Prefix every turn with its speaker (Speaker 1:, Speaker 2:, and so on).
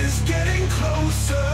Speaker 1: is getting closer.